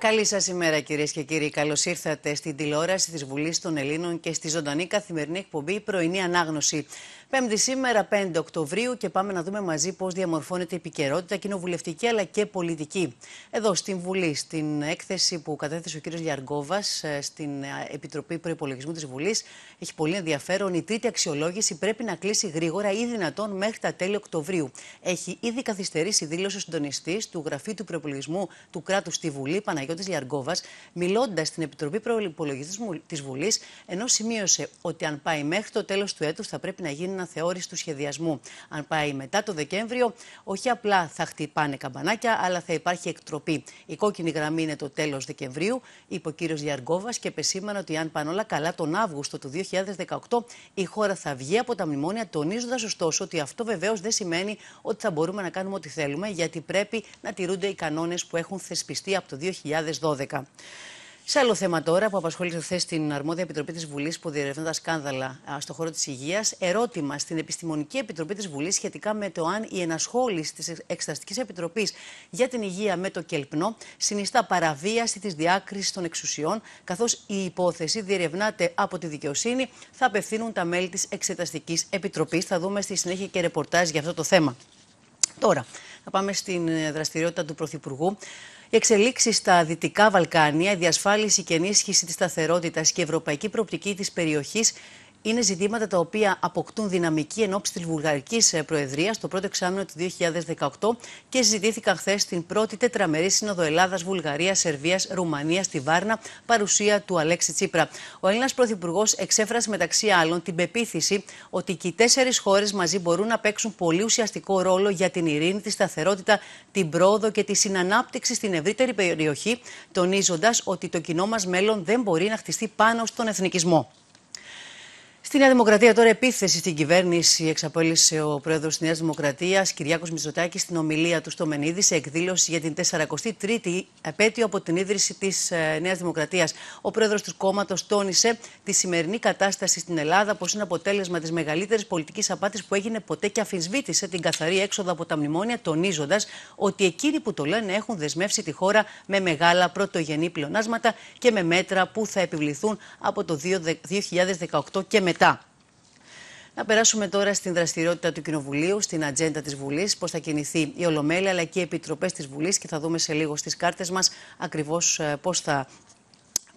Καλή σας ημέρα, κυρίες και κύριοι. Καλώς ήρθατε στην τηλεόραση της Βουλής των Ελλήνων και στη ζωντανή καθημερινή εκπομπή Πρωινή Ανάγνωση. Πέμπτη σήμερα, 5 Οκτωβρίου, και πάμε να δούμε μαζί πώς διαμορφώνεται η επικαιρότητα κοινοβουλευτική αλλά και πολιτική. Εδώ στην Βουλή, στην έκθεση που κατέθεσε ο κ. Λιαργκόβας ε, στην ε, Επιτροπή Προπολογισμού της Βουλής, έχει πολύ ενδιαφέρον. Η τρίτη αξιολόγηση πρέπει να κλείσει γρήγορα ή δυνατόν μέχρι τα τέλη Οκτωβρίου. Έχει ήδη καθυστερήσει δήλωση ο συντονιστής του Γραφείου του Προπολογισμού του κράτους στη Βουλή, Παναγιώτης Λιαργκόβας, μιλώντας στην Επιτροπή Προπολογισμού της Βουλής, ενώ σημείωσε ότι αν πάει μέχρι το τέλος του έτους θα πρέπει να γίνει αναθεώρηση του σχεδιασμού. Αν πάει μετά το Δεκέμβριο, όχι απλά θα χτυπάνε καμπανάκια, αλλά θα υπάρχει εκτροπή. Η κόκκινη γραμμή είναι το τέλος Δεκεμβρίου, είπε ο κύριος Διαργκόβα και επεσήμανε ότι αν πάνε όλα καλά τον Αύγουστο του 2018, η χώρα θα βγει από τα μνημόνια, τονίζοντας ωστόσο ότι αυτό βεβαίως δεν σημαίνει ότι θα μπορούμε να κάνουμε ό,τι θέλουμε, γιατί πρέπει να τηρούνται οι κανόνες που έχουν θεσπιστεί από το 2012. Σε άλλο θέμα τώρα που απασχολεί χθες στην αρμόδια επιτροπή της Βουλής που διερευνά τα σκάνδαλα στον χώρο της υγείας, ερώτημα στην Επιστημονική Επιτροπή της Βουλής σχετικά με το αν η ενασχόληση της Εξεταστικής Επιτροπής για την Υγεία με το κελπνό συνιστά παραβίαση της διάκρισης των εξουσιών, καθώς η υπόθεση διερευνάται από τη δικαιοσύνη, θα απευθύνουν τα μέλη της Εξεταστικής Επιτροπής. Θα δούμε στη συνέχεια και ρεπορτάζ για αυτό το θέμα. Τώρα, θα πάμε στην δραστηριότητα του Πρωθυπουργού. Οι εξελίξεις στα Δυτικά Βαλκάνια, η διασφάλιση και ενίσχυση της σταθερότητας και η ευρωπαϊκή προοπτική της περιοχής είναι ζητήματα τα οποία αποκτούν δυναμική εν ώψη της Βουλγαρικής ε, Προεδρίας το πρώτο εξάμεινο του 2018 και συζητήθηκαν χθες στην πρώτη τετραμερή σύνοδο Ελλάδας, Βουλγαρίας, Σερβίας, Ρουμανίας στη Βάρνα, παρουσία του Αλέξη Τσίπρα. Ο Έλληνας Πρωθυπουργός εξέφρασε μεταξύ άλλων την πεποίθηση ότι και οι τέσσερις χώρες μαζί μπορούν να παίξουν πολύ ουσιαστικό ρόλο για την ειρήνη, τη σταθερότητα, την πρόοδο και τη συνανάπτυξη στην ευρύτερη περιοχή, τονίζοντας ότι το κοινό μας μέλλον δεν μπορεί να χτιστεί πάνω στον εθνικισμό. Στη Νέα Δημοκρατία τώρα επίθεση στην κυβέρνηση εξαπέλυσε ο πρόεδρος της Νέας Δημοκρατίας, Κυριάκος Μητσοτάκης, στην ομιλία του στο Μενίδη σε εκδήλωση για την 43η επέτειο από την ίδρυση της ε, Νέας Δημοκρατίας. Ο πρόεδρος του κόμματος τόνισε τη σημερινή κατάσταση στην Ελλάδα πως είναι αποτέλεσμα της μεγαλύτερης πολιτικής απάτης που έγινε ποτέ και αφισβήτησε την καθαρή έξοδο από τα μνημόνια, τονίζοντας ότι εκείνοι που το λένε έχουν δεσμεύσει τη χώρα με μεγάλα πρωτογενή πλεονάσματα και με μέτρα που θα επιβληθούν από το 2018 και μετά. Να περάσουμε τώρα στην δραστηριότητα του Κοινοβουλίου, στην ατζέντα της Βουλής, πώς θα κινηθεί η Ολομέλεια αλλά και οι επιτροπές της Βουλής και θα δούμε σε λίγο στις κάρτες μας ακριβώς ε, πώς θα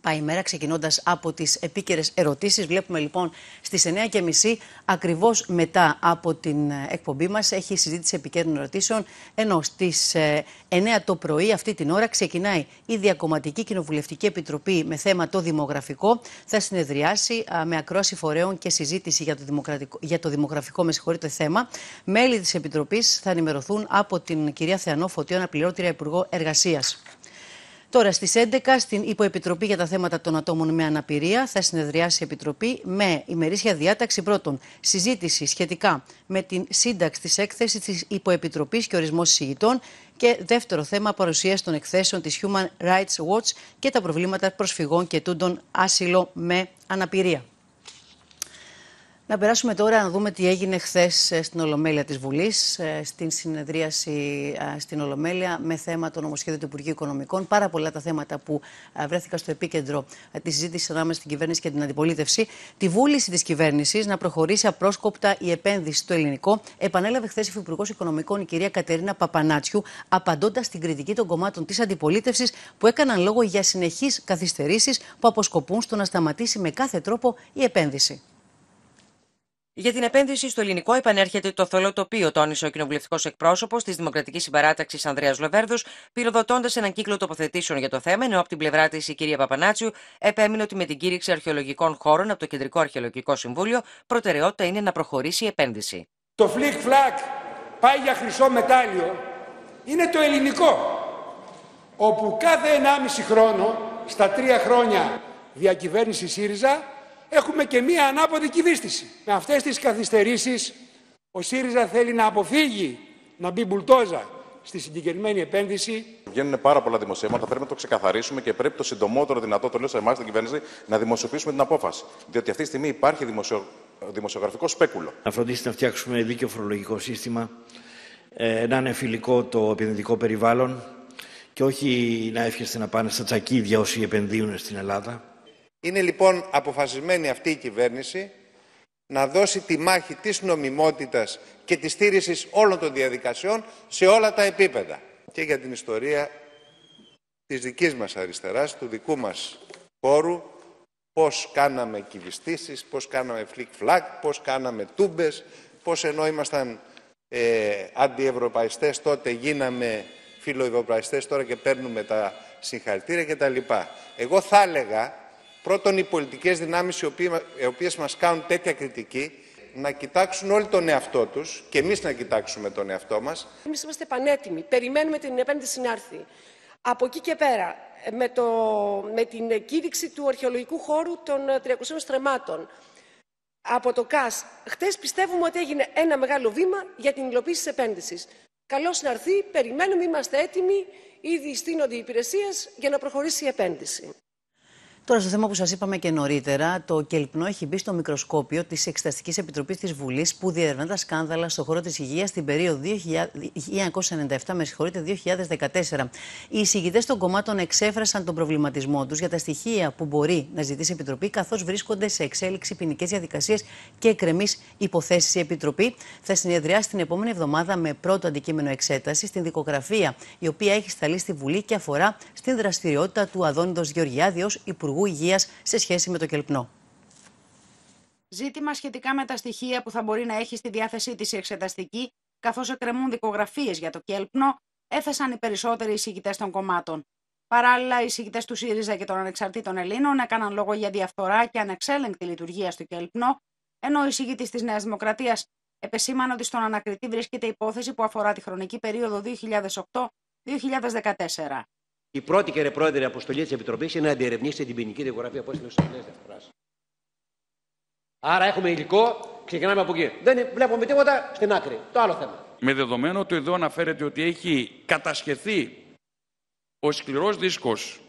πάει η μέρα, ξεκινώντας από τις επίκαιρες ερωτήσεις. Βλέπουμε λοιπόν στις 9.30 ακριβώς μετά από την ε, εκπομπή μας έχει συζήτηση επικαίρων ερωτήσεων. Ενώ στις 9 ε, το πρωί, αυτή την ώρα, ξεκινάει η Διακομματική Κοινοβουλευτική Επιτροπή με θέμα το δημογραφικό. Θα συνεδριάσει με ακρόαση φορέων και συζήτηση για το, δημοκρατικό, για το δημογραφικό με συγχωρείτε θέμα. Μέλη της Επιτροπής θα ενημερωθούν από την κυρία Θεανό Φωτιό, αναπληρώτρια Υπουργό Εργασίας. Τώρα στις 11 στην Υποεπιτροπή για τα θέματα των ατόμων με αναπηρία θα συνεδριάσει η Επιτροπή με ημερήσια διάταξη πρώτον συζήτηση σχετικά με την σύνταξη της έκθεσης της Υποεπιτροπής και ορισμός συγητών και δεύτερο θέμα παρουσίαση των εκθέσεων της Human Rights Watch και τα προβλήματα προσφυγών και τούντων άσυλο με αναπηρία. Να περάσουμε τώρα να δούμε τι έγινε χθες ε, στην Ολομέλεια της Βουλής, ε, στην συνεδρίαση ε, στην Ολομέλεια με θέμα το νομοσχέδιο του Υπουργείου Οικονομικών. Πάρα πολλά τα θέματα που βρέθηκαν στο επίκεντρο της συζήτησης ανάμεσα στην κυβέρνηση και την αντιπολίτευση. Τη βούληση της κυβέρνησης να προχωρήσει απρόσκοπτα η επένδυση στο ελληνικό επανέλαβε χθες η Υπουργός Οικονομικών, η κυρία Κατερίνα Παπανάτσιου, απαντώντας στην κριτική των κομμάτων της αντιπολίτευσης που έκαναν λόγο για συνεχείς καθυστερήσεις που αποσκοπούν στο να σταματήσει με κάθε τρόπο η επένδυση. Για την επένδυση στο ελληνικό επανέρχεται το θολό τοπίο, τόνισε ο κοινοβουλευτικός εκπρόσωπος της Δημοκρατικής Συμπαράταξης Ανδρέας Λοβέρδος, πυροδοτώντας έναν κύκλο τοποθετήσεων για το θέμα, ενώ από την πλευρά της η κυρία Παπανάτσιου επέμεινε ότι με την κήρυξη αρχαιολογικών χώρων από το Κεντρικό Αρχαιολογικό Συμβούλιο, προτεραιότητα είναι να προχωρήσει η επένδυση. Το φλικ φλακ πάει για χρυσό μετάλλιο είναι το ελληνικό, όπου κάθε 1,5 χρόνο, στα τρία χρόνια διακυβέρνηση ΣΥΡΙΖΑ, έχουμε και μία ανάποδη κυβίστηση. Με αυτές τις καθυστερήσεις ο ΣΥΡΙΖΑ θέλει να αποφύγει να μπει μπουλτόζα στη συγκεκριμένη επένδυση. Βγαίνουν πάρα πολλά δημοσίευματα, πρέπει να το ξεκαθαρίσουμε και πρέπει το συντομότερο δυνατό, το λέω σε εμάς την κυβέρνηση, να δημοσιοποιήσουμε την απόφαση. Διότι αυτή τη στιγμή υπάρχει δημοσιο... δημοσιογραφικό σπέκουλο. Να φροντίσετε να φτιάξουμε δίκαιο φορολογικό σύστημα, ε, να είναι φιλικό το επενδυτικό περιβάλλον, και όχι να εύχεστε να πάνε στα τσακίδια όσοι επενδύουν στην Ελλάδα. Είναι λοιπόν αποφασισμένη αυτή η κυβέρνηση να δώσει τη μάχη της νομιμότητας και της τήρησης όλων των διαδικασιών σε όλα τα επίπεδα. Και για την ιστορία της δικής μας αριστεράς, του δικού μας χώρου, πώς κάναμε κυβιστήσεις, πώς κάναμε φλικ-φλακ, πώς κάναμε τούμπες, πώς ενώ ήμασταν ε, αντιευρωπαϊστές τότε γίναμε φιλοευρωπαϊστές τώρα και παίρνουμε τα συγχαρητήρια κτλ. Εγώ θα έλεγα πρώτον οι πολιτικές δυνάμεις οι οποίες μας κάνουν τέτοια κριτική να κοιτάξουν όλοι τον εαυτό τους και εμείς να κοιτάξουμε τον εαυτό μας. Εμείς είμαστε πανέτοιμοι, περιμένουμε την επένδυση να έρθει. Από εκεί και πέρα, με, το, με την κήρυξη του αρχαιολογικού χώρου των 300 στρεμάτων, από το ΚΑΣ, χτες πιστεύουμε ότι έγινε ένα μεγάλο βήμα για την υλοποίηση της επένδυσης. Καλώς να έρθει, περιμένουμε, είμαστε έτοιμοι, ήδη στείνονται οι υπηρεσίες για να προχωρήσει η επένδυση. Τώρα, στο θέμα που σας είπαμε και νωρίτερα, το κελπνό έχει μπει στο μικροσκόπιο της Εξεταστικής Επιτροπής της Βουλής που διερευνά τα σκάνδαλα στον χώρο της υγείας την περίοδο 1997 με 2014. Οι εισηγητές των κομμάτων εξέφρασαν τον προβληματισμό τους για τα στοιχεία που μπορεί να ζητήσει η Επιτροπή, καθώς βρίσκονται σε εξέλιξη ποινικές διαδικασίες και εκκρεμεί υποθέσεις. Η Επιτροπή θα συνεδριάσει την επόμενη εβδομάδα με πρώτο αντικείμενο εξέταση στην δικογραφία, η οποία έχει σταλεί στη Βουλή και αφορά στην δραστηριότητα του Αδόνιδο Γεωργιάδη ως Υπουργού Υπουργού Υγείας σε σχέση με το κελπνό. Ζήτημα σχετικά με τα στοιχεία που θα μπορεί να έχει στη διάθεσή της η εξεταστική, καθώς εκκρεμούν δικογραφίες για το κέλπνο, έθεσαν οι περισσότεροι εισηγητές των κομμάτων. Παράλληλα, οι εισηγητές του ΣΥΡΙΖΑ και των Ανεξαρτήτων Ελλήνων έκαναν λόγο για διαφθορά και ανεξέλεγκτη λειτουργία στο κέλπνο, ενώ ο εισηγητής της Νέας Δημοκρατίας επεσήμανε ότι στον ανακριτή βρίσκεται υπόθεση που αφορά τη χρονική περίοδο 2008-2014. Η πρώτη, κύριε Πρόεδρε, αποστολή της Επιτροπής είναι να αντιερευνήσει την ποινική δικογραφία πώ είναι στι διαφορά. Άρα έχουμε υλικό, ξεκινάμε από εκεί. Δεν βλέπουμε τίποτα στην άκρη. Το άλλο θέμα. Με δεδομένο ότι εδώ αναφέρεται ότι έχει κατασχεθεί ο σκληρός δίσκος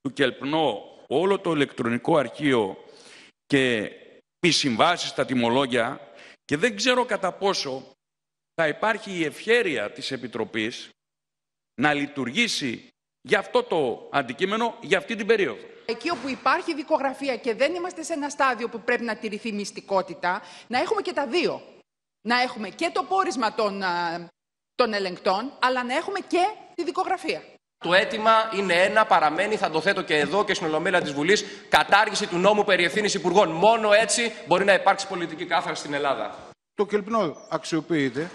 του Κελπνό όλο το ηλεκτρονικό αρχείο και οι συμβάσεις στα τιμολόγια και δεν ξέρω κατά πόσο θα υπάρχει η ευχέρεια της Επιτροπής να λειτουργήσει για αυτό το αντικείμενο για αυτή την περίοδο. Εκεί όπου υπάρχει δικογραφία και δεν είμαστε σε ένα στάδιο που πρέπει να τηρηθεί μυστικότητα, να έχουμε και τα δύο. Να έχουμε και το πόρισμα των, των ελεγκτών, αλλά να έχουμε και τη δικογραφία. Το αίτημα είναι ένα, παραμένει, θα το θέτω και εδώ και στην Ολομέλεια της Βουλής, κατάργηση του νόμου περί ευθύνης υπουργών. Μόνο έτσι μπορεί να υπάρξει πολιτική κάθαρση στην Ελλάδα. Το κελπνό αξιοποιείται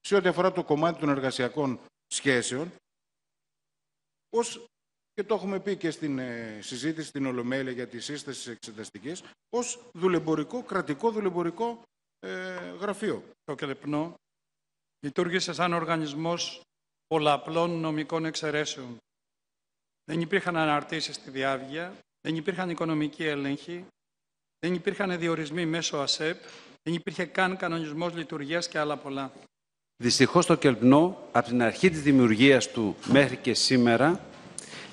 σε ό,τι αφορά το κομμάτι των εργασιακών σχέσεων ως, και το έχουμε πει και στην ε, συζήτηση στην Ολομέλεια για τη σύσταση της εξεταστικής, ως δουλεμπορικό, κρατικό δουλεμπορικό ε, γραφείο. Το ΚΕΛΕΠΝΟ λειτουργήσε σαν οργανισμός πολλαπλών νομικών εξαιρέσεων. Δεν υπήρχαν αναρτήσεις στη διάβγεια, δεν υπήρχαν οικονομικοί έλεγχοι, δεν υπήρχαν διορισμοί μέσω ΑΣΕΠ, δεν υπήρχε καν κανονισμός λειτουργίας και άλλα πολλά. Δυστυχώς το Κελπνό, από την αρχή της δημιουργίας του μέχρι και σήμερα,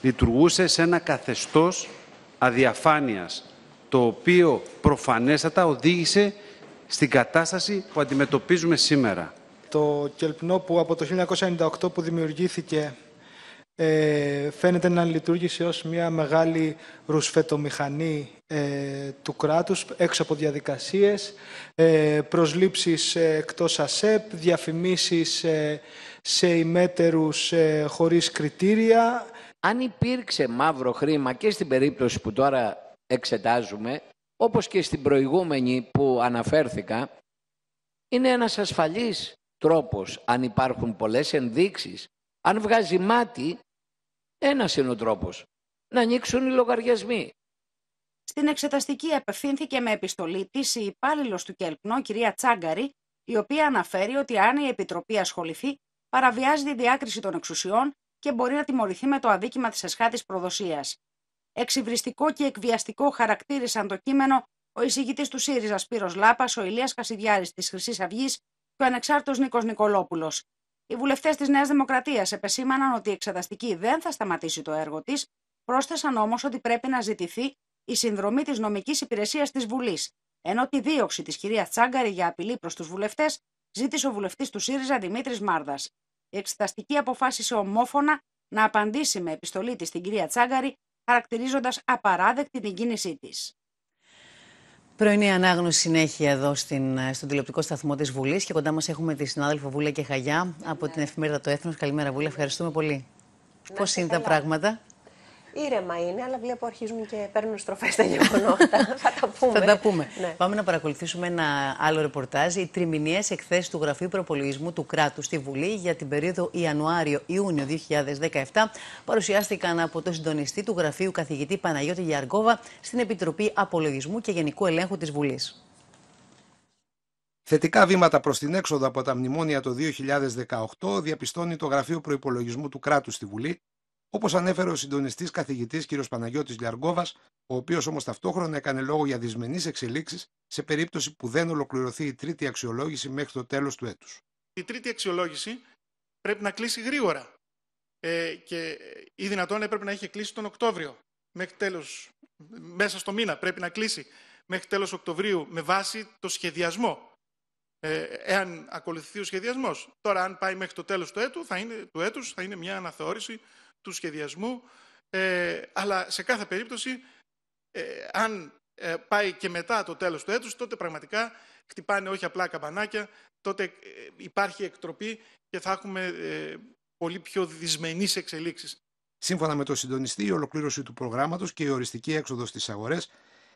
λειτουργούσε σε ένα καθεστώς αδιαφάνειας, το οποίο προφανέστατα οδήγησε στην κατάσταση που αντιμετωπίζουμε σήμερα. Το Κελπνό που από το 1998 που δημιουργήθηκε ε, φαίνεται να λειτουργήσε ως μια μεγάλη ρουσφετομηχανή ε, του κράτους έξω από διαδικασίες, ε, προσλήψεις ε, εκτός ΑΣΕΠ, διαφημίσεις ε, σε ημέτερους ε, χωρίς κριτήρια. Αν υπήρξε μαύρο χρήμα και στην περίπτωση που τώρα εξετάζουμε, όπως και στην προηγούμενη που αναφέρθηκα, είναι ένας ασφαλής τρόπος, αν υπάρχουν πολλές ενδείξεις, αν βγάζει μάτι, ένας είναι ο τρόπος, να ανοίξουν οι λογαριασμοί. Στην εξεταστική απευθύνθηκε με επιστολή της η υπάλληλος του Κελπνό, κυρία Τσάγκαρη, η οποία αναφέρει ότι αν η Επιτροπή ασχοληθεί, παραβιάζει τη διάκριση των εξουσιών και μπορεί να τιμωρηθεί με το αδίκημα της εσχάτης προδοσίας. Εξυβριστικό και εκβιαστικό χαρακτήρισαν το κείμενο ο εισηγητής του ΣΥΡΙΖΑ Σπύρος Λάπας, ο Ηλίας Κασιδιάρης της Χρυσής Αυγής και ο ανεξάρτητος Νίκος Νικολόπουλος. Οι βουλευτές της Νέας Δημοκρατίας επεσήμαναν ότι η εξεταστική δεν θα σταματήσει το έργο της, πρόσθεσαν όμως ότι πρέπει να ζητηθεί η συνδρομή της νομικής υπηρεσίας της Βουλής, ενώ τη δίωξη της κυρίας Τσάγκαρη για απειλή προς τους βουλευτές ζήτησε ο βουλευτής του ΣΥΡΙΖΑ Δημήτρης Μάρδας. Η εξεταστική αποφάσισε ομόφωνα να απαντήσει με επιστολή της στην κυρία Τσάγκαρη, χαρακτηρίζοντας απαράδεκτη την κίνησή της. Πρωινή ανάγνωση συνέχεια εδώ στην, στον τηλεοπτικό σταθμό της Βουλής και κοντά μας έχουμε τη συνάδελφο Βούλα και Χαγιά από την εφημερίδα Το Έθνος. Καλημέρα Βούλα, ευχαριστούμε πολύ. Πώς είναι τα πράγματα; Ήρεμα είναι, αλλά βλέπω αρχίζουν και παίρνουν στροφές τα γεγονότα. θα τα πούμε. Θα τα πούμε. Ναι. Πάμε να παρακολουθήσουμε ένα άλλο ρεπορτάζ. Οι τριμηνιαίε εκθέσει του Γραφείου Προπολογισμού του Κράτους στη Βουλή για την περίοδο Ιανουάριο-Ιούνιο 2017 παρουσιάστηκαν από το συντονιστή του Γραφείου καθηγητή Παναγιώτη Γιαργκόβα στην Επιτροπή Απολογισμού και Γενικού Ελέγχου της Βουλής. Θετικά βήματα προς την έξοδο από τα μνημόνια το 2018 διαπιστώνει το Γραφείο Προπολογισμού του Κράτους στη Βουλή, Όπως ανέφερε ο συντονιστής καθηγητής κ. Παναγιώτης Λιαργόβα, ο οποίος όμως ταυτόχρονα έκανε λόγο για δυσμενείς εξελίξεις σε περίπτωση που δεν ολοκληρωθεί η τρίτη αξιολόγηση μέχρι το τέλος του έτους. Η τρίτη αξιολόγηση πρέπει να κλείσει γρήγορα. Ε, και ή δυνατόν έπρεπε να έχει κλείσει τον Οκτώβριο. Μέχρι τέλος, μέσα στο μήνα πρέπει να κλείσει μέχρι τέλος Οκτωβρίου με βάση το σχεδιασμό. Ε, εάν ακολουθηθεί ο σχεδιασμός. Τώρα αν πάει μέχρι το τέλος του, έτου, θα είναι, του έτους θα είναι μια αναθεώρηση του σχεδιασμού, ε, αλλά σε κάθε περίπτωση, ε, αν ε, πάει και μετά το τέλος του έτους, τότε πραγματικά χτυπάνε όχι απλά καμπανάκια, τότε ε, υπάρχει εκτροπή και θα έχουμε ε, πολύ πιο δυσμενείς εξελίξεις. Σύμφωνα με το συντονιστή, η ολοκλήρωση του προγράμματος και η οριστική έξοδος στις αγορές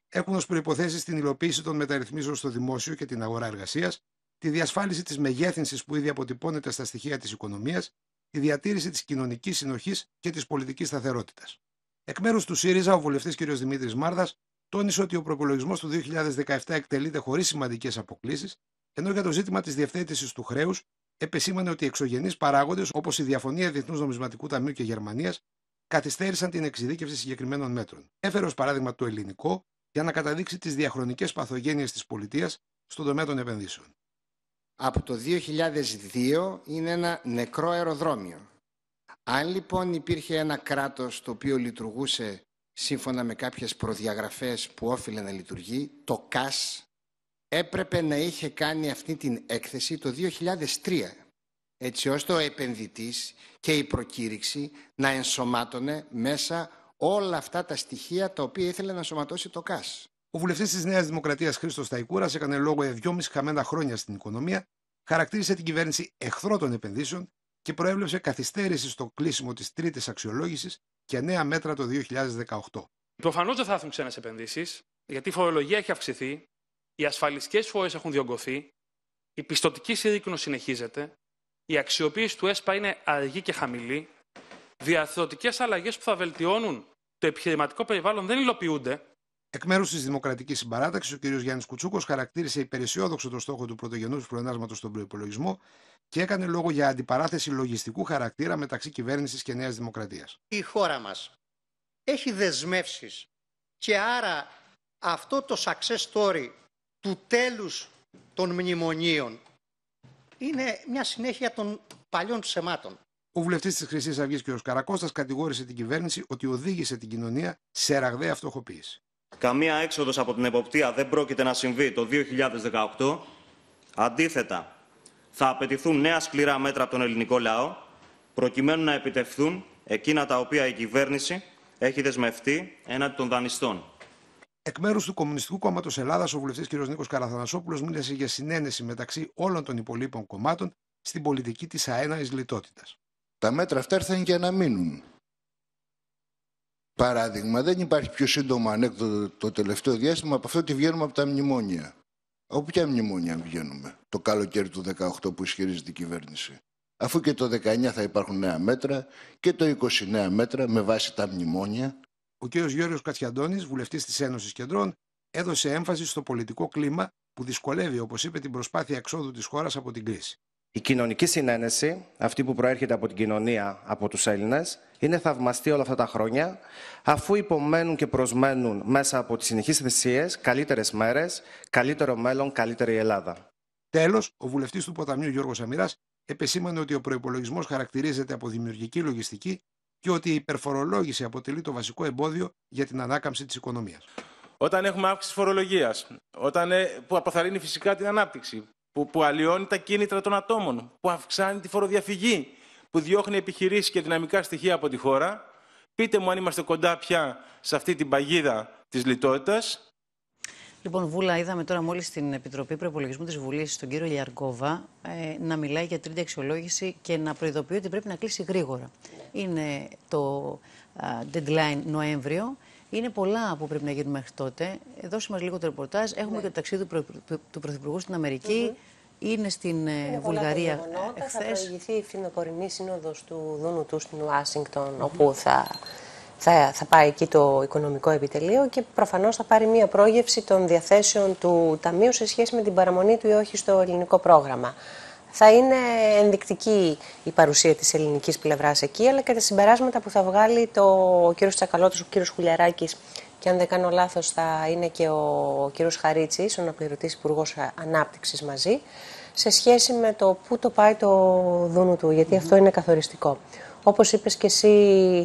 έχουν ως προϋποθέσεις την υλοποίηση των μεταρρυθμίσεων στο δημόσιο και την αγορά εργασίας, τη διασφάλιση της μεγέθυνσης που ήδη αποτυπώνεται στα στοιχεία της οικονομίας τη διατήρηση της κοινωνικής συνοχής και της πολιτικής σταθερότητας. Εκ μέρους του ΣΥΡΙΖΑ, ο βουλευτής κ. Δημήτρης Μάρδας τόνισε ότι ο προπολογισμός του 2017 εκτελείται χωρίς σημαντικές αποκλήσεις, ενώ για το ζήτημα της διευθέτησης του χρέους επεσήμανε ότι εξωγενείς παράγοντες όπως η διαφωνία Διεθνούς Νομισματικού Ταμείου και Γερμανίας καθυστέρησαν την εξειδίκευση συγκεκριμένων μέτρων. Έφερε ως παράδειγμα το ελληνικό για να καταδείξει τις διαχρονικές παθογένειες της πολιτείας στον τομέα των επενδύσεων από το 2002 είναι ένα νεκρό αεροδρόμιο. Αν λοιπόν υπήρχε ένα κράτος το οποίο λειτουργούσε σύμφωνα με κάποιες προδιαγραφές που όφιλε να λειτουργεί, το ΚΑΣ έπρεπε να είχε κάνει αυτή την έκθεση το 2003 έτσι ώστε ο επενδυτής και η προκήρυξη να ενσωμάτωνε μέσα όλα αυτά τα στοιχεία τα οποία ήθελε να ενσωματώσει το ΚΑΣ. Ο βουλευτής της Νέας Δημοκρατίας Χρήστος Ταϊκούρας έκανε λόγο για δυόμιση χαμένα χρόνια στην οικονομία, χαρακτήρισε την κυβέρνηση εχθρό των επενδύσεων και προέβλεψε καθυστέρηση στο κλείσιμο της τρίτης αξιολόγησης και νέα μέτρα το 2018. Προφανώς δεν θα έρθουν ξένες επενδύσεις, γιατί η φορολογία έχει αυξηθεί, οι ασφαλιστικές φορές έχουν διωγγωθεί, η πιστοτική σύρρυκνο συνεχίζεται, η αξιοποίηση του ΕΣΠΑ είναι αργή και χαμηλή, διαρθρωτικές αλλαγές που θα βελτιώνουν το επιχειρηματικό περιβάλλον δεν υλοποιούνται Εκ μέρους της Δημοκρατικής Συμπαράταξης, ο κ. Γιάννης Κουτσούκος χαρακτήρισε υπεραισιόδοξο το στόχο του πρωτογενούς πλεονάσματο στον προπολογισμό και έκανε λόγο για αντιπαράθεση λογιστικού χαρακτήρα μεταξύ κυβέρνησης και Νέας Δημοκρατίας. Η χώρα μας έχει δεσμεύσεις και άρα αυτό το success story του τέλους των μνημονίων είναι μια συνέχεια των παλιών ψεμάτων. Ο βουλευτής της Χρυσής Αυγής κ. Καρακώστας κατηγόρησε την κυβέρνηση ότι οδήγησε την κοινωνία σε ραγδαία φτωχοποίηση. Καμία έξοδος από την εποπτεία δεν πρόκειται να συμβεί το 2018. Αντίθετα, θα απαιτηθούν νέα σκληρά μέτρα από τον ελληνικό λαό, προκειμένου να επιτευχθούν εκείνα τα οποία η κυβέρνηση έχει δεσμευτεί έναντι των δανειστών. Εκ μέρους του Κομμουνιστικού Κόμματος Ελλάδας, ο βουλευτής κ. Νίκος Καραθανασόπουλος μίλησε για συνένεση μεταξύ όλων των υπολείπων κομμάτων στην πολιτική της αέναης λιτότητας. Τα μέτρα αυτά ήρθαν για να μείνουν. Παράδειγμα, δεν υπάρχει πιο σύντομο ανέκδοτο το τελευταίο διάστημα από αυτό ότι βγαίνουμε από τα μνημόνια. Από ποια μνημόνια βγαίνουμε το καλοκαίρι του 18 που ισχυρίζεται η κυβέρνηση. Αφού και το 19 θα υπάρχουν νέα μέτρα και το 20 νέα μέτρα με βάση τα μνημόνια. Ο κ. Γιώργος Κατσιαντώνης, βουλευτής της Ένωσης Κεντρών, έδωσε έμφαση στο πολιτικό κλίμα που δυσκολεύει, όπως είπε, την προσπάθεια εξόδου της χώρας από την κρίση. Η κοινωνική συνένεση, αυτή που προέρχεται από την κοινωνία, από τους Έλληνες, είναι θαυμαστή όλα αυτά τα χρόνια, αφού υπομένουν και προσμένουν μέσα από τις συνεχείς θυσίες καλύτερες μέρες, καλύτερο μέλλον, καλύτερη Ελλάδα. Τέλος, ο βουλευτής του Ποταμιού Γιώργος Αμυράς επεσήμανε ότι ο προϋπολογισμός χαρακτηρίζεται από δημιουργική λογιστική και ότι η υπερφορολόγηση αποτελεί το βασικό εμπόδιο για την ανάκαμψη της οικονομίας. Όταν έχουμε αύξηση φορολογίας, όταν, ε, που αποθαρρύνει φυσικά την ανάπτυξη, που, που αλλοιώνει τα κίνητρα των ατόμων, που αυξάνει τη φοροδιαφυγή, που διώχνει επιχειρήσεις και δυναμικά στοιχεία από τη χώρα. Πείτε μου αν είμαστε κοντά πια σε αυτή την παγίδα της λιτότητας. Λοιπόν, Βούλα, είδαμε τώρα μόλις στην Επιτροπή Προπολογισμού της Βουλής, τον κύριο Λιαρκόβα, ε, να μιλάει για τρίτη αξιολόγηση και να προειδοποιεί ότι πρέπει να κλείσει γρήγορα. Είναι το α, deadline Νοέμβριο. Είναι πολλά που πρέπει να γίνουν μέχρι τότε. Ε, Δώσε μας λίγο το ρεπορτάζ. Έχουμε Ναι. και το ταξίδι του, Προ- του, του Πρωθυπουργού στην Αμερική. Είναι στην ε, Είναι πολλά τα Βουλγαρία γεγονότα. ε, Θα χθες. προηγηθεί η φθινοπορεινή σύνοδος του Δούνου του στην Ουάσιγκτον, όπου θα, θα, θα πάει εκεί το οικονομικό επιτελείο και προφανώς θα πάρει μία πρόγευση των διαθέσεων του Ταμείου σε σχέση με την παραμονή του ή όχι στο ελληνικό πρόγραμμα. Θα είναι ενδεικτική η παρουσία της ελληνικής πλευράς εκεί, αλλά και τα συμπεράσματα που θα βγάλει το, ο κύριος Τσακαλώτος, ο κύριος Χουλιαράκης και αν δεν κάνω λάθος θα είναι και ο κύριος Χαρίτσης, ο αναπληρωτής Υπουργός Ανάπτυξης μαζί, σε σχέση με το πού το πάει το δούνου του, γιατί αυτό είναι καθοριστικό. Όπως είπες και εσύ,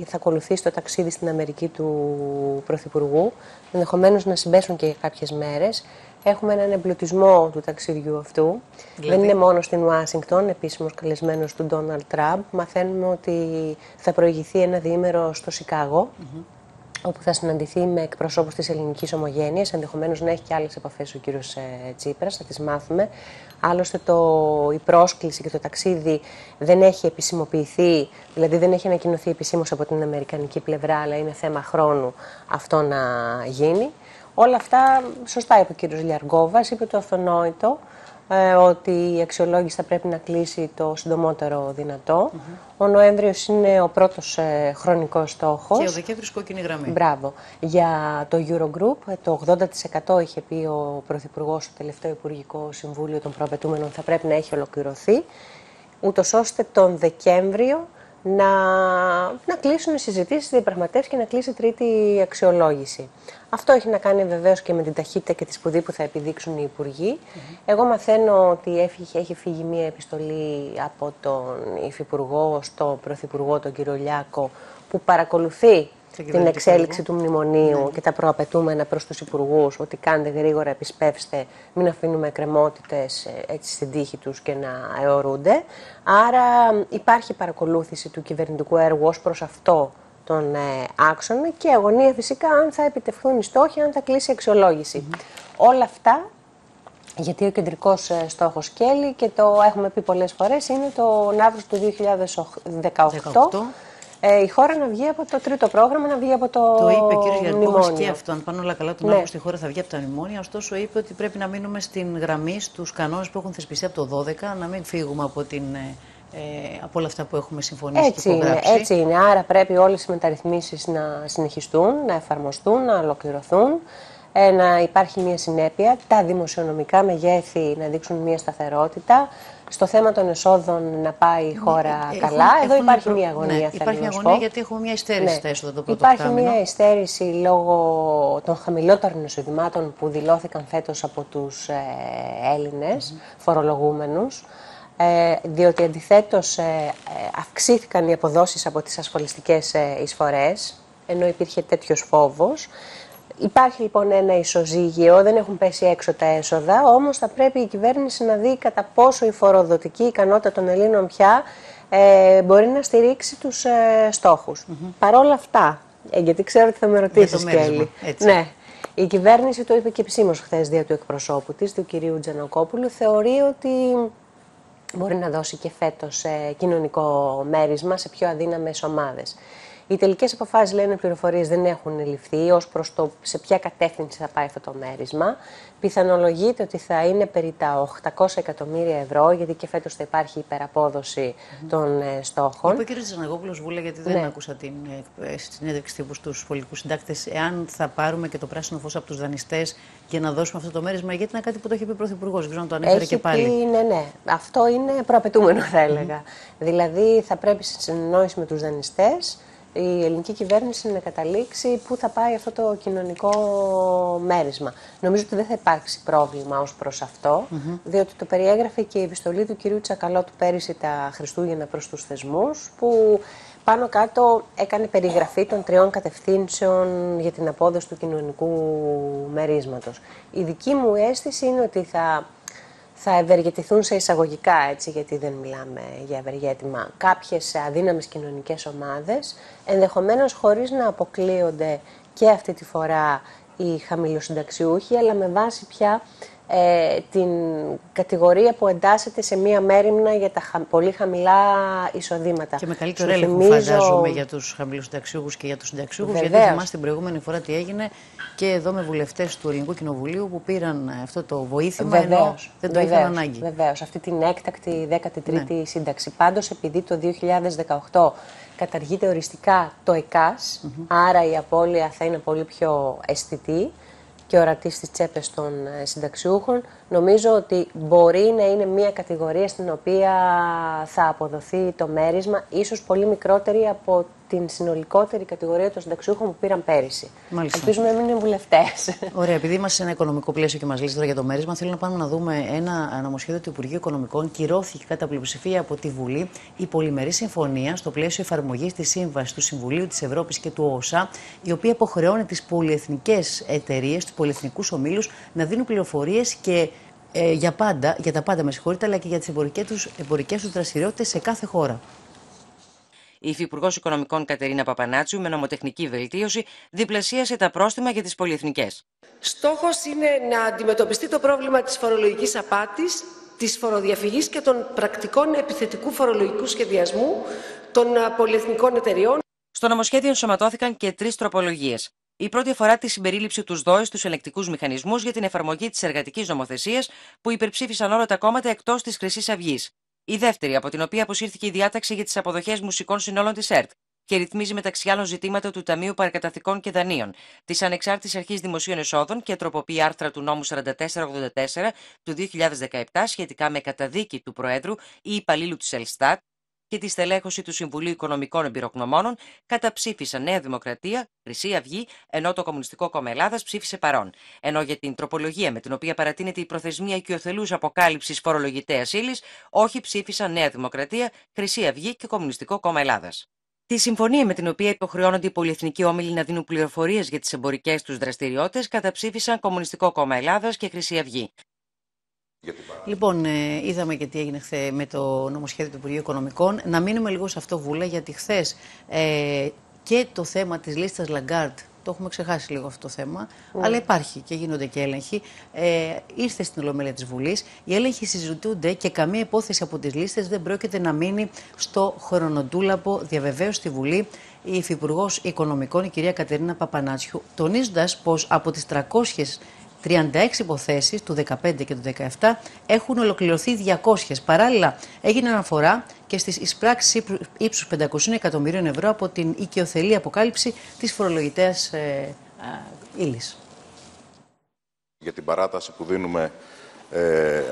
θα ακολουθήσει το ταξίδι στην Αμερική του Πρωθυπουργού, ενδεχομένως να συμπέσουν και για κάποιες μέρες. Έχουμε έναν εμπλουτισμό του ταξιδιού αυτού. Δηλαδή; Δεν είναι μόνο στην Ουάσιγκτον, επίσημος καλεσμένος του Ντόναλτ Τραμπ. Μαθαίνουμε ότι θα προηγηθεί ένα διήμερο στο Σικάγο, όπου θα συναντηθεί με εκπροσώπους της ελληνικής ομογένειας, ενδεχομένως να έχει και άλλες επαφές ο κύριος ε, Τσίπρας, θα τις μάθουμε. Άλλωστε το, η πρόσκληση και το ταξίδι δεν έχει επισημοποιηθεί, δηλαδή δεν έχει ανακοινωθεί επισήμως από την αμερικανική πλευρά, αλλά είναι θέμα χρόνου αυτό να γίνει. Όλα αυτά, σωστά είπε ο κύριος Λιαργόβας, είπε το αυτονόητο, ε, ότι η αξιολόγηση θα πρέπει να κλείσει το συντομότερο δυνατό. Ο Νοέμβριος είναι ο πρώτος ε, χρονικός στόχος. Και ο Δεκέμβρη κόκκινη γραμμή. Μπράβο. Για το Eurogroup, ε, το 80% είχε πει ο Πρωθυπουργός στο τελευταίο Υπουργικό Συμβούλιο των Προαπαιτούμενων θα πρέπει να έχει ολοκληρωθεί, ούτως ώστε τον Δεκέμβριο να, να κλείσουν οι συζητήσεις, οι διαπραγματεύσεις και να κλείσει η τρίτη αξιολόγηση. Αυτό έχει να κάνει βεβαίως και με την ταχύτητα και τη σπουδή που θα επιδείξουν οι υπουργοι Εγώ μαθαίνω ότι έφυγε, έχει φύγει μία επιστολή από τον Υφυπουργό στο Πρωθυπουργό, τον κύριο Λιάκο, που παρακολουθεί την κυβερνητικό εξέλιξη έργο. του μνημονίου Ναι. και τα προαπαιτούμενα προς τους υπουργούς ότι κάντε γρήγορα, επισπεύστε, μην αφήνουμε εκκρεμότητες ε, έτσι στην τύχη τους και να αιωρούνται. Άρα υπάρχει παρακολούθηση του κυβερνητικού έργου ως προς αυτό τον ε, άξονα και αγωνία φυσικά αν θα επιτευχθούν οι στόχοι, αν θα κλείσει η αξιολόγηση. Όλα αυτά γιατί ο κεντρικός ε, στόχος Κέλλη και το έχουμε πει πολλές φορές είναι το Αύγουστο του 2018 ε, η χώρα να βγει από το τρίτο πρόγραμμα, να βγει από το, Το είπε ο κ. Γιανκόβα μνημόνιο. και αυτό. Αν πάνε όλα καλά, τον Ναι. Αύγουστο η χώρα θα βγει από τα μνημόνια. Ωστόσο, είπε ότι πρέπει να μείνουμε στην γραμμή, στους κανόνες που έχουν θεσπιστεί από το 12, να μην φύγουμε από, την, ε, ε, από όλα αυτά που έχουμε συμφωνήσει Έτσι και είναι, υπογράψει. έτσι είναι. Άρα πρέπει όλες οι μεταρρυθμίσεις να συνεχιστούν, να εφαρμοστούν, να ολοκληρωθούν, ε, να υπάρχει μια συνέπεια, τα δημοσιονομικά μεγέθη να δείξουν μια σταθερότητα, στο θέμα των εσόδων να πάει η χώρα Ε, καλά. έχουν- Εδώ έχουν υπάρχει προ- μια αγωνία, ναι, θέλω υπάρχει μια να σου αγωνία πω. γιατί έχουμε μια υστέρηση στα έσοδα το πρώτο Υπάρχει οκτάμινο. μια υστέρηση λόγω των χαμηλότερων εισοδημάτων που δηλώθηκαν φέτος από τους ε, Έλληνες φορολογούμενους. Ε, διότι αντιθέτως ε, ε, αυξήθηκαν οι αποδόσεις από τις ασφαλιστικές ε, εισφορές, ενώ υπήρχε τέτοιος φόβος. Υπάρχει λοιπόν ένα ισοζύγιο, δεν έχουν πέσει έξω τα έσοδα, όμως θα πρέπει η κυβέρνηση να δει κατά πόσο η φοροδοτική ικανότητα των Ελλήνων πια ε, μπορεί να στηρίξει τους ε, στόχους. Παρόλα αυτά, ε, γιατί ξέρω ότι θα με ρωτήσεις μέρισμα, Κέλλη. έτσι. Ναι, η κυβέρνηση το είπε και επισήμως χθες δια του εκπροσώπου της, του κυρίου Τζανακόπουλου, θεωρεί ότι μπορεί να δώσει και φέτος ε, κοινωνικό μέρισμα σε πιο αδύναμες ομάδες. Οι τελικές αποφάσεις, λένε πληροφορίες, δεν έχουν ληφθεί ως προς το σε ποια κατεύθυνση θα πάει αυτό το μέρισμα. Πιθανολογείται ότι θα είναι περί τα 800 εκατομμύρια ευρώ, γιατί και φέτος θα υπάρχει υπεραπόδοση των ε, στόχων. Είπε ο κ. Τζαναγόπουλος Βούλα, γιατί δεν Ναι. άκουσα την ε, συνέντευξη τύπου στους πολιτικούς συντάκτες, εάν θα πάρουμε και το πράσινο φως από τους δανειστές για να δώσουμε αυτό το μέρισμα, γιατί είναι κάτι που το έχει πει ο Πρωθυπουργός. Δεν ξέρω αν το ανέφερε Έχει και πάλι. πει, ναι, ναι. Αυτό είναι προαπαιτούμενο, θα έλεγα. Δηλαδή, θα πρέπει σε συνεννόηση με τους δανειστές η ελληνική κυβέρνηση να καταλήξει πού θα πάει αυτό το κοινωνικό μέρισμα. Νομίζω ότι δεν θα υπάρξει πρόβλημα ως προς αυτό, διότι το περιέγραφε και η επιστολή του κυρίου Τσακαλώτου πέρυσι τα Χριστούγεννα προς τους θεσμούς, που πάνω κάτω έκανε περιγραφή των τριών κατευθύνσεων για την απόδοση του κοινωνικού μερίσματος. Η δική μου αίσθηση είναι ότι θα θα ευεργετηθούν σε εισαγωγικά, έτσι, γιατί δεν μιλάμε για ευεργέτημα, κάποιες αδύναμες κοινωνικές ομάδες, ενδεχομένως χωρίς να αποκλείονται και αυτή τη φορά οι χαμηλοσυνταξιούχοι, αλλά με βάση πια ε, την κατηγορία που εντάσσεται σε μία μέρημνα για τα πολύ χαμηλά εισοδήματα. Και με καλύτερο έλεγχο φαντάζομαι για τους χαμηλοσυνταξιούχους και για τους συνταξιούχους, γιατί θυμάστε την προηγούμενη φορά τι έγινε και εδώ με βουλευτές του Ελληνικού Κοινοβουλίου που πήραν αυτό το βοήθημα Βεβαίως. ενώ δεν το Βεβαίως. είχαν ανάγκη. Βεβαίως, αυτή την έκτακτη 13η ναι. σύνταξη. Πάντως, επειδή το 2018 καταργείται οριστικά το ΕΚΑΣ, άρα η απώλεια θα είναι πολύ πιο αισθητή, και ορατή στις τσέπες των ε, συνταξιούχων. Νομίζω ότι μπορεί να είναι μια κατηγορία στην οποία θα αποδοθεί το μέρισμα, ίσως πολύ μικρότερη από την συνολικότερη κατηγορία των συνταξιούχων που πήραν πέρυσι. Μάλιστα. Ελπίζουμε να μην είναι βουλευτές. Ωραία, επειδή είμαστε σε ένα οικονομικό πλαίσιο και μας λύσει τώρα για το μέρισμα, θέλω να πάμε να δούμε ένα νομοσχέδιο του Υπουργείου Οικονομικών. Κυρώθηκε κατά πλειοψηφία από τη Βουλή η πολυμερή συμφωνία στο πλαίσιο εφαρμογής της Σύμβασης του Συμβουλίου της Ευρώπης και του ΟΣΑ, η οποία υποχρεώνει τις πολυεθνικές εταιρείες, τους πολυεθνικούς ομίλους να δίνουν πληροφορίες και ε, για πάντα, για τα πάντα με συγχωρείτε, αλλά και για τις εμπορικές τους δραστηριότητες σε κάθε χώρα. Η Υφυπουργός Οικονομικών Κατερίνα Παπανάτσου, με νομοτεχνική βελτίωση, διπλασίασε τα πρόστιμα για τις πολυεθνικές. Στόχος είναι να αντιμετωπιστεί το πρόβλημα της φορολογικής απάτης, της φοροδιαφυγής και των πρακτικών επιθετικού φορολογικού σχεδιασμού των πολυεθνικών εταιριών. Στο νομοσχέδιο ενσωματώθηκαν και τρεις τροπολογίες. Η πρώτη αφορά τη συμπερίληψη τους ΔΟΕ στους ελεκτικού μηχανισμούς για την εφαρμογή της εργατικής νομοθεσίας που υπερψήφισαν όλα τα κόμματα εκτός της Χρυσής Αυγής. Η δεύτερη, από την οποία αποσύρθηκε η διάταξη για τις αποδοχές μουσικών συνόλων της ΕΡΤ και ρυθμίζει μεταξύ άλλων ζητήματα του Ταμείου Παρακαταθήκων και Δανείων, της Ανεξάρτητης Αρχής Δημοσίων Εσόδων και τροποποιεί άρθρα του νόμου 4484 του 2017 σχετικά με καταδίκη του Προέδρου ή υπαλλήλου της Ελστάτ και τη στελέχωση του Συμβουλίου Οικονομικών Εμπειρογνωμόνων καταψήφισαν Νέα Δημοκρατία, Χρυσή Αυγή, ενώ το Κομμουνιστικό Κόμμα Ελλάδας ψήφισε παρόν. Ενώ για την τροπολογία με την οποία παρατείνεται η προθεσμία οικειοθελούς αποκάλυψης φορολογητέα ύλη, όχι ψήφισαν Νέα Δημοκρατία, Χρυσή Αυγή και Κομμουνιστικό Κόμμα Ελλάδας. Τη συμφωνία με την οποία υποχρεώνονται οι πολυεθνικοί όμιλοι να δίνουν πληροφορίες για τις εμπορικές τους δραστηριότητες καταψήφισαν Κομμουνιστικό Κόμμα Ελλάδας και Χρυσή Αυγή. Λοιπόν, ε, είδαμε και τι έγινε χθες με το νομοσχέδιο του Υπουργείου Οικονομικών. Να μείνουμε λίγο σε αυτό, Βούλα, γιατί χθες ε, και το θέμα της λίστας Λαγκάρντ το έχουμε ξεχάσει λίγο αυτό το θέμα, ναι. αλλά υπάρχει και γίνονται και έλεγχοι. Ε, ήρθε στην Ολομέλεια της Βουλής. Οι έλεγχοι συζητούνται και καμία υπόθεση από τις λίστες δεν πρόκειται να μείνει στο χρονοντούλαπο. Διαβεβαίωσε στη Βουλή η Υφυπουργός Οικονομικών, η κυρία Κατερίνα Παπανάτσιου, τονίζοντας πως από τις 300 36 υποθέσεις του 2015 και του 2017 έχουν ολοκληρωθεί 200. Παράλληλα, έγινε αναφορά και στις εισπράξεις ύψου 500 εκατομμυρίων ευρώ από την οικειοθελή αποκάλυψη της φορολογητέα ε, ύλη. Για την παράταση που δίνουμε ε,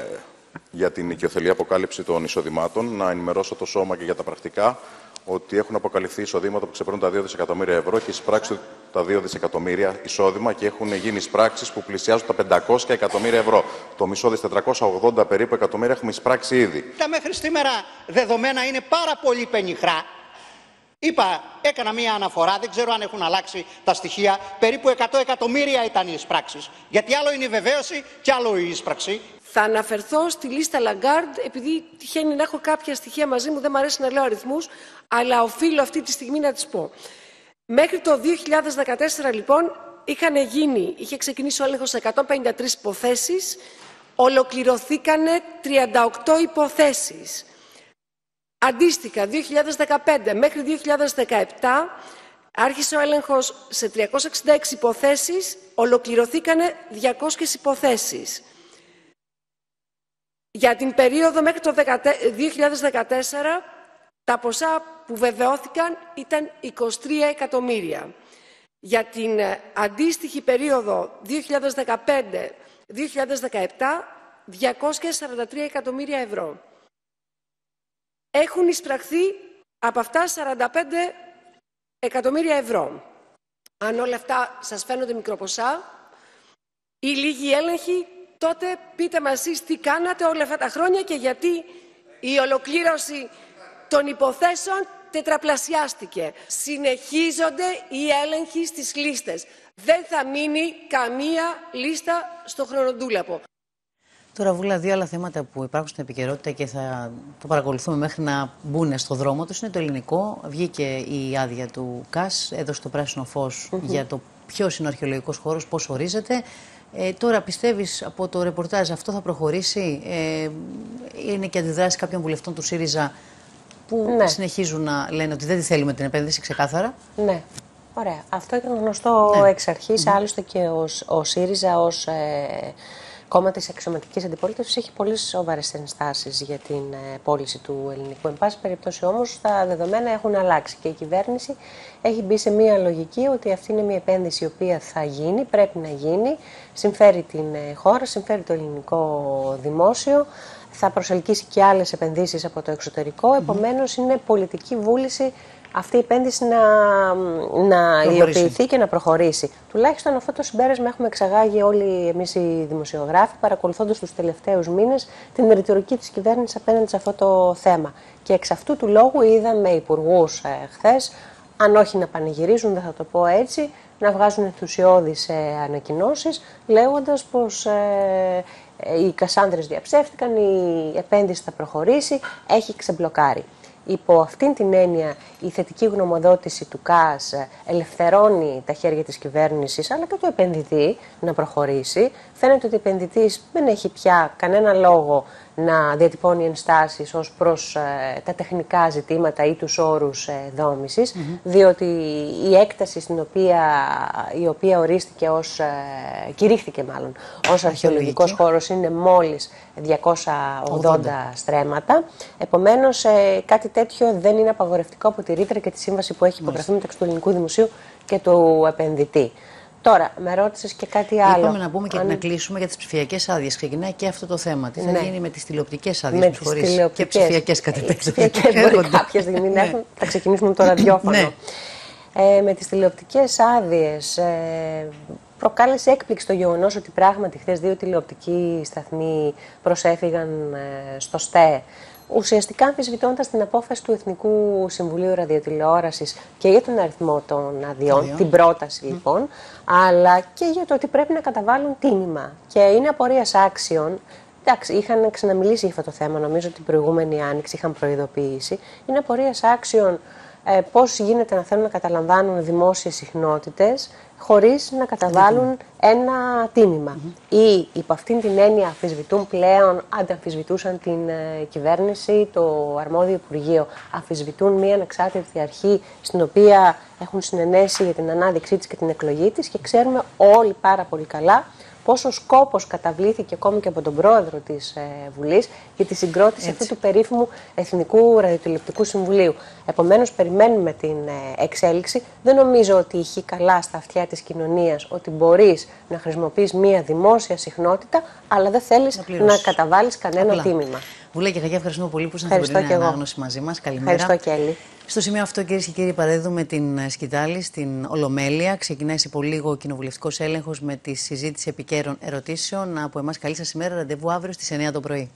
για την οικειοθελή αποκάλυψη των εισοδημάτων, να ενημερώσω το σώμα και για τα πρακτικά ότι έχουν αποκαλυφθεί εισοδήματα που ξεπερνούν τα 2 δισεκατομμύρια ευρώ και εισπράξεις τα 2 δισεκατομμύρια εισόδημα και έχουν γίνει εισπράξεις που πλησιάζουν τα 500 εκατομμύρια ευρώ. Το μισό δις 480 περίπου εκατομμύρια έχουμε εισπράξει ήδη. Τα μέχρι σήμερα δεδομένα είναι πάρα πολύ πενιχρά. Είπα, έκανα μία αναφορά, δεν ξέρω αν έχουν αλλάξει τα στοιχεία. Περίπου 100 εκατομμύρια ήταν οι εισπράξεις. Γιατί άλλο είναι η βεβαίωση και άλλο η εισπράξη. Θα αναφερθώ στη λίστα Lagarde, επειδή τυχαίνει να έχω κάποια στοιχεία μαζί μου, δεν μου αρέσει να λέω αριθμούς, αλλά οφείλω αυτή τη στιγμή να τις πω. Μέχρι το 2014, λοιπόν, είχαν γίνει, είχε ξεκινήσει ο έλεγχος 153 υποθέσεις, ολοκληρωθήκανε 38 υποθέσεις. Αντίστοιχα, 2015 μέχρι 2017 άρχισε ο έλεγχος σε 366 υποθέσεις, ολοκληρωθήκανε 200 υποθέσεις. Για την περίοδο μέχρι το 2014 τα ποσά που βεβαιώθηκαν ήταν 23 εκατομμύρια. Για την ε, αντίστοιχη περίοδο 2015-2017 243 εκατομμύρια ευρώ. Έχουν εισπραχθεί από αυτά 45 εκατομμύρια ευρώ. Αν όλα αυτά σας φαίνονται μικροποσά, ή λίγοι έλεγχοι τότε πείτε μας εσείς τι κάνατε όλα αυτά τα χρόνια και γιατί η ολοκλήρωση των υποθέσεων τετραπλασιάστηκε. Συνεχίζονται οι έλεγχοι στις λίστες. Δεν θα μείνει καμία λίστα στο χρονοτούλαπο. Τώρα, Βούλα, δύο άλλα θέματα που υπάρχουν στην επικαιρότητα και θα το παρακολουθούμε μέχρι να μπουν στο δρόμο τους είναι το ελληνικό. Βγήκε η άδεια του ΚΑΣ, έδωσε το πράσινο φως για το ποιος είναι ο αρχαιολογικός χώρος, πώς ορίζεται. Ε, τώρα πιστεύεις από το ρεπορτάζ αυτό θα προχωρήσει, ε, είναι και αντιδράσεις κάποιων βουλευτών του ΣΥΡΙΖΑ που Ναι. συνεχίζουν να λένε ότι δεν τη θέλουμε την επένδυση ξεκάθαρα; Ναι. Ωραία. Αυτό ήταν γνωστό Ναι. εξ αρχής. Άλλωστε και ο, ο ΣΥΡΙΖΑ ως ε, κόμμα της αξιωματικής αντιπολίτευσης έχει πολύ σοβαρές ενστάσεις για την ε, πώληση του ελληνικού. Εν πάση περιπτώσει όμως τα δεδομένα έχουν αλλάξει και η κυβέρνηση έχει μπει σε μια λογική ότι αυτή είναι μια επένδυση η οποία θα γίνει, πρέπει να γίνει, συμφέρει την ε, χώρα, συμφέρει το ελληνικό δημόσιο, θα προσελκύσει και άλλες επενδύσεις από το εξωτερικό, επομένως είναι πολιτική βούληση αυτή η επένδυση να, να Προχωρήσει. υλοποιηθεί και να προχωρήσει. Τουλάχιστον αυτό το συμπέρασμα έχουμε εξαγάγει όλοι εμείς οι δημοσιογράφοι, παρακολουθώντας τους τελευταίους μήνες την ρητορική της κυβέρνησης απέναντι σε αυτό το θέμα. Και εξ αυτού του λόγου είδαμε υπουργούς ε, χθες, αν όχι να πανηγυρίζουν, δεν θα το πω έτσι, να βγάζουν ενθουσιώδεις ε, ανακοινώσεις, λέγοντας πως ε, ε, οι Κασάνδρες διαψεύτηκαν, η επένδυση θα προχωρήσει, έχει ξεμπλοκάρει. Υπό αυτήν την έννοια η θετική γνωμοδότηση του ΚΑΣ ελευθερώνει τα χέρια της κυβέρνησης αλλά και του επενδυτή να προχωρήσει. Φαίνεται ότι ο επενδυτής δεν έχει πια κανένα λόγο να διατυπώνει ενστάσεις ως προς ε, τα τεχνικά ζητήματα ή τους όρους ε, δόμησης, διότι η έκταση στην οποία, η οποία ορίστηκε ως, ε, κηρύχθηκε μάλλον, ως αρχαιολογικός χώρος είναι μόλις 280 στρέμματα. Επομένως, ε, κάτι τέτοιο δεν είναι απαγορευτικό από τη ρήτρα και τη σύμβαση που έχει υπογραφεί μεταξύ του ελληνικού δημοσίου και του επενδυτή. Τώρα, με ρώτησες και κάτι άλλο. Είπαμε να πούμε και Αν- να κλείσουμε για τις ψηφιακές άδειες. Ξεκινάει και αυτό το θέμα. Τι θα Ναι. γίνει με τις τηλεοπτικές άδειες με που τις χωρίς Και τηλεοπτικές. ψηφιακές κατ' Ε, επέκταση. ψηφιακές μπορεί Έρχονται. κάποια στιγμή να Ναι. έχουν. Θα ξεκινήσουμε το ραδιόφωνο. Ναι. Ε, με τις τηλεοπτικές άδειες ε, προκάλεσε έκπληξη το γεγονός ότι πράγματι χθες δύο τηλεοπτικοί σταθμοί προσέφηγαν ε, στο ΣΤΕ ουσιαστικά αμφισβητώντας την απόφαση του Εθνικού Συμβουλίου Ραδιοτηλεόρασης και για τον αριθμό των αδειών, Αδειών. την πρόταση λοιπόν, αλλά και για το ότι πρέπει να καταβάλουν τίμημα. Και είναι απορία άξιων Εντάξει, είχαν ξαναμιλήσει για αυτό το θέμα, νομίζω την προηγούμενη άνοιξη είχαν προειδοποιήσει. Είναι απορίας άξιων ε, πώς γίνεται να θέλουν να καταλαμβάνουν δημόσιες συχνότητες χωρίς να καταβάλουν ένα τίμημα. Ή υπό αυτήν την έννοια αμφισβητούν πλέον, αν αμφισβητούσαν την ε, κυβέρνηση, το αρμόδιο Υπουργείο, αμφισβητούν μια ανεξάρτητη αρχή στην οποία έχουν συνενέσει για την ανάδειξή της και την εκλογή της και ξέρουμε όλοι πάρα πολύ καλά πόσο σκόπος καταβλήθηκε ακόμη και από τον πρόεδρο της ε, Βουλής για τη συγκρότηση αυτού του περίφημου Εθνικού Ραδιοτηλεοπτικού Συμβουλίου. Επομένως, περιμένουμε την ε, εξέλιξη. Δεν νομίζω ότι ηχεί καλά στα αυτιά της κοινωνίας ότι μπορείς να χρησιμοποιείς μία δημόσια συχνότητα, αλλά δεν θέλεις να, πληρώσεις. καταβάλεις κανένα Απλά. τίμημα. Βουλέ και Χαγιά, ευχαριστούμε πολύ που ήσασταν στην Ευχαριστώ πρωινή και εγώ. ανάγνωση μαζί μας. Καλημέρα. Ευχαριστώ, Κέλλη. Στο σημείο αυτό, κυρίες και κύριοι, παρέδουμε την ε, σκητάλη στην Ολομέλεια. Ξεκινάει σε πολύ λίγο ο κοινοβουλευτικός έλεγχος με τη συζήτηση επικαίρων ερωτήσεων. Από εμάς, καλή σας ημέρα. Ραντεβού αύριο στις 9 το πρωί.